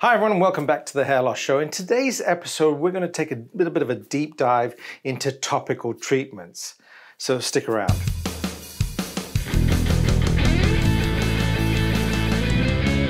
Hi everyone and welcome back to the Hair Loss Show. In today's episode, we're going to take a little bit of a deep dive into topical treatments. So stick around.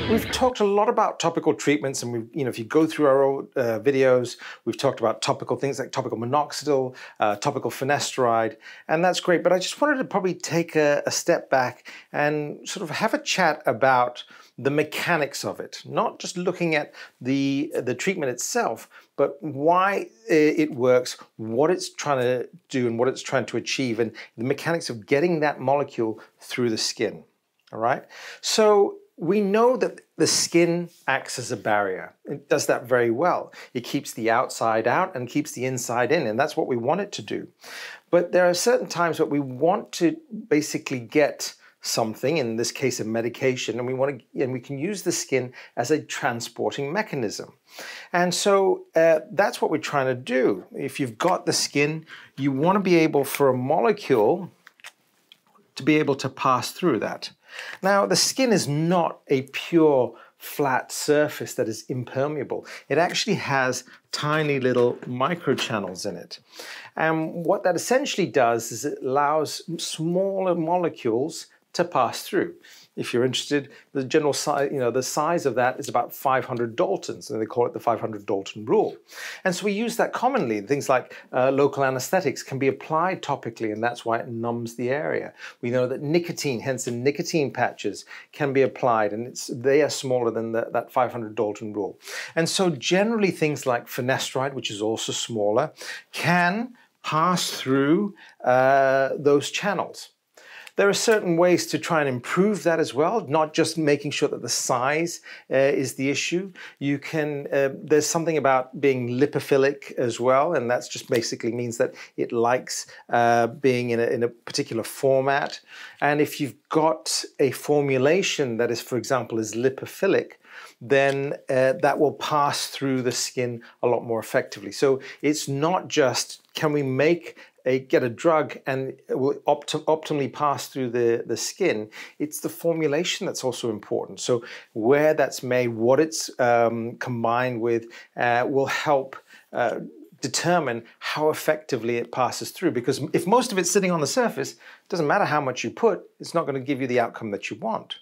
We've talked a lot about topical treatments, and we, you know, if you go through our old uh, videos, we've talked about topical things like topical minoxidil, uh, topical finasteride, and that's great. But I just wanted to probably take a, a step back and sort of have a chat about the mechanics of it, not just looking at the the treatment itself, but why uh, it works, what it's trying to do, and what it's trying to achieve, and the mechanics of getting that molecule through the skin. All right, so we know that the skin acts as a barrier. It does that very well. It keeps the outside out and keeps the inside in, and that's what we want it to do. But there are certain times that we want to basically get something, in this case a medication, and we want to, and we can use the skin as a transporting mechanism. And so uh, that's what we're trying to do. If you've got the skin, you want to be able for a molecule to be able to pass through that. Now, the skin is not a pure flat surface that is impermeable. It actually has tiny little microchannels in it. And what that essentially does is it allows smaller molecules to pass through. If you're interested, the general size, you know, the size of that is about 500 Daltons, and they call it the 500 Dalton rule. And so we use that commonly. Things like uh, local anesthetics can be applied topically, and that's why it numbs the area. We know that nicotine, hence the nicotine patches, can be applied, and it's they are smaller than the, that 500 Dalton rule. And so generally things like finasteride, which is also smaller, can pass through uh, those channels. There are certain ways to try and improve that as well, not just making sure that the size uh, is the issue. You can, uh, there's something about being lipophilic as well, and that's just basically means that it likes uh, being in a, in a particular format. And if you've got a formulation that is, for example, is lipophilic, then uh, that will pass through the skin a lot more effectively. So it's not just can we make a, get a drug and it will optim, optimally pass through the, the skin, it's the formulation that's also important. So where that's made, what it's um, combined with uh, will help uh, determine how effectively it passes through. Because if most of it's sitting on the surface, it doesn't matter how much you put, it's not going to give you the outcome that you want.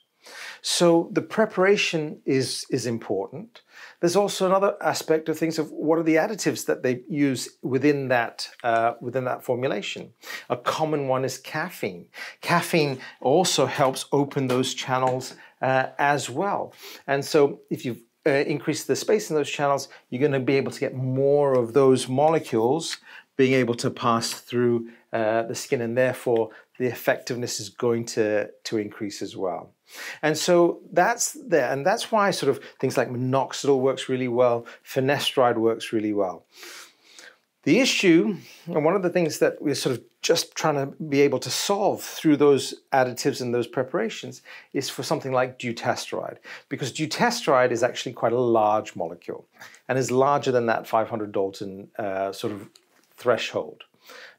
So the preparation is, is important. There's also another aspect of things of what are the additives that they use within that, uh, within that formulation. A common one is caffeine. Caffeine also helps open those channels uh, as well. And so if you've uh, increased the space in those channels, you're going to be able to get more of those molecules being able to pass through uh, the skin and therefore the effectiveness is going to, to increase as well. And so that's there, and that's why sort of things like minoxidil works really well, finasteride works really well. The issue, and one of the things that we're sort of just trying to be able to solve through those additives and those preparations is for something like dutasteride, because dutasteride is actually quite a large molecule and is larger than that 500 Dalton uh, sort of threshold.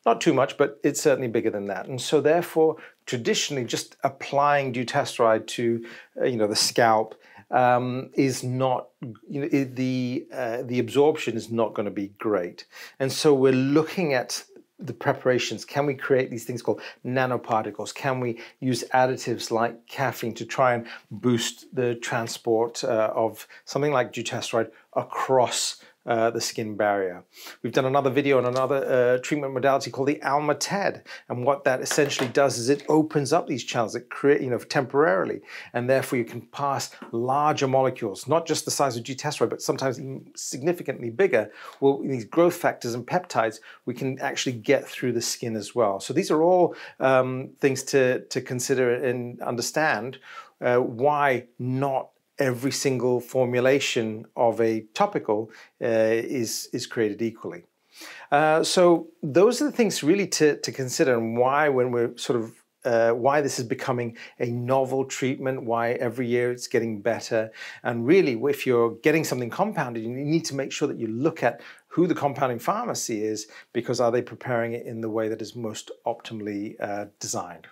Not too much, but it's certainly bigger than that. And so therefore, traditionally, just applying dutasteride to uh, you know the scalp um, is not you know the uh, the absorption is not going to be great. And so we're looking at the preparations. Can we create these things called nanoparticles? Can we use additives like caffeine to try and boost the transport uh, of something like dutasteride across uh, the skin barrier. We've done another video on another uh, treatment modality called the Alma-TED, and what that essentially does is it opens up these channels, it create, you know, temporarily, and therefore you can pass larger molecules, not just the size of dutasteride, but sometimes significantly bigger. Well, these growth factors and peptides, we can actually get through the skin as well. So these are all um, things to, to consider and understand uh, why not every single formulation of a topical uh, is, is created equally. Uh, so those are the things really to, to consider and why when we're sort of uh, why this is becoming a novel treatment, why every year it's getting better. And really, if you're getting something compounded, you need to make sure that you look at who the compounding pharmacy is because are they preparing it in the way that is most optimally uh, designed.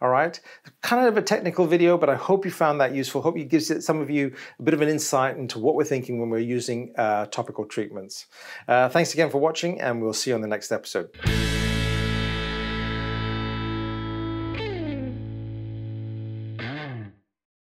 All right, kind of a technical video, but I hope you found that useful. Hope it gives some of you a bit of an insight into what we're thinking when we're using uh, topical treatments. Uh, thanks again for watching, and we'll see you on the next episode.